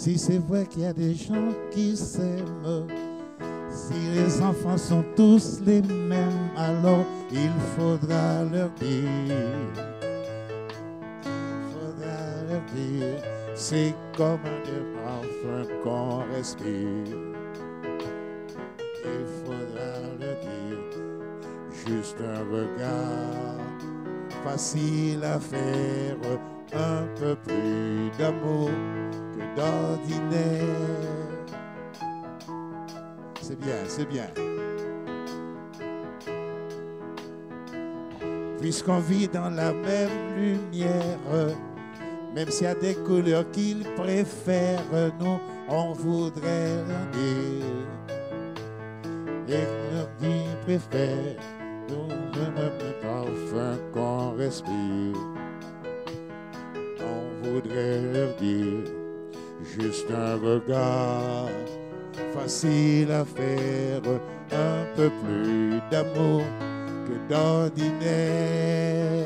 Si c'est vrai qu'il y a des gens qui s'aiment, si les enfants sont tous les mêmes, alors il faudra leur dire. Il faudra leur dire. C'est comme un parfum qu'on respire. Il faudra leur dire. Juste un regard facile à faire, un peu plus d'amour d'ordinaire. C'est bien, c'est bien. Puisqu'on vit dans la même lumière, même s'il y a des couleurs qu'ils préfèrent, nous, on voudrait dire. Et leur dire préfère, nous, le parfum qu'on respire. On voudrait leur dire, juste un regard facile à faire, un peu plus d'amour que d'ordinaire.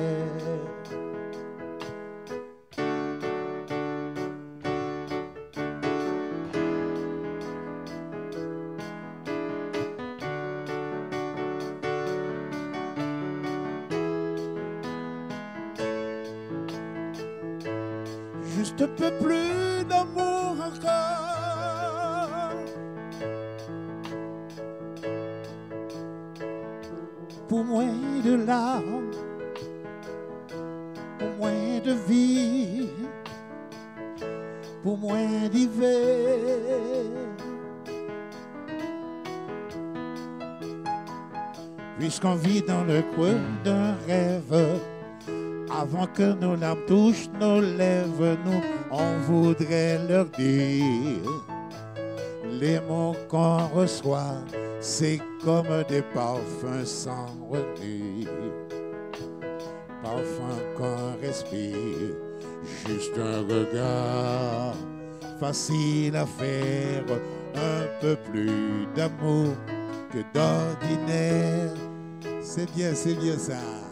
Juste un peu plus d'amour encore. Pour moins de larmes, pour moins de vie, pour moins d'hiver. Puisqu'on vit dans le creux d'un rêve, avant que nos larmes touchent nos lèvres, nous, on voudrait leur dire les mots qu'on reçoit, c'est comme des parfums sans retenue. Parfums qu'on respire, juste un regard facile à faire, un peu plus d'amour que d'ordinaire. C'est bien, c'est bien ça.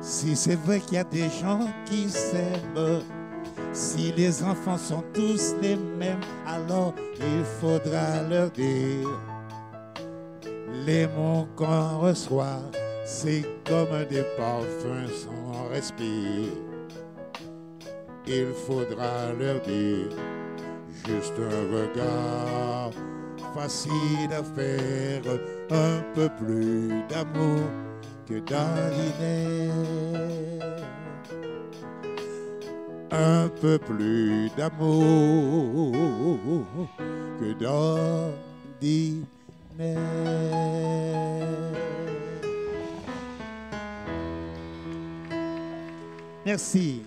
Si c'est vrai qu'il y a des gens qui s'aiment, si les enfants sont tous les mêmes, alors il faudra leur dire les mots qu'on reçoit, c'est comme des parfums sans respire. Il faudra leur dire juste un regard facile à faire, un peu plus d'amour que d'ordinaire. Un peu plus d'amour que d'ordinaire. Merci.